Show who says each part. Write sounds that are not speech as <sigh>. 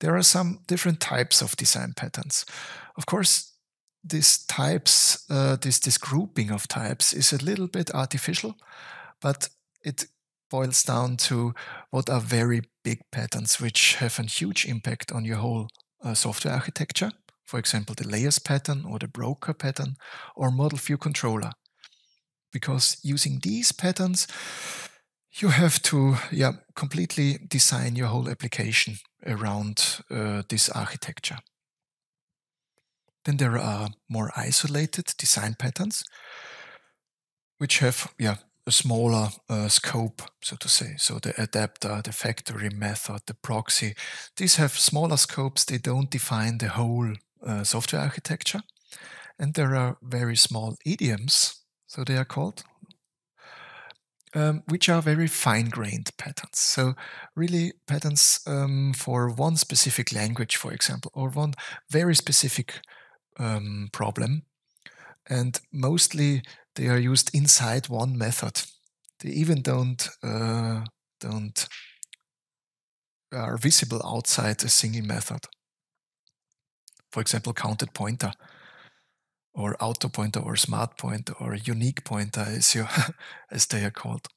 Speaker 1: there are some different types of design patterns. Of course, these types, uh, this this grouping of types, is a little bit artificial, but it boils down to what are very big patterns which have a huge impact on your whole uh, software architecture. For example, the layers pattern or the broker pattern or model view controller. Because using these patterns, you have to yeah, completely design your whole application around uh, this architecture. Then there are more isolated design patterns, which have yeah, a smaller uh, scope, so to say. So the adapter, the factory method, the proxy, these have smaller scopes. They don't define the whole uh, software architecture. And there are very small idioms, so they are called, um, which are very fine-grained patterns. So really patterns um, for one specific language, for example, or one very specific um, problem. And mostly they are used inside one method. They even don't uh, don't are visible outside a single method. For example, counted pointer or auto pointer or smart pointer or unique pointer as you <laughs> as they are called.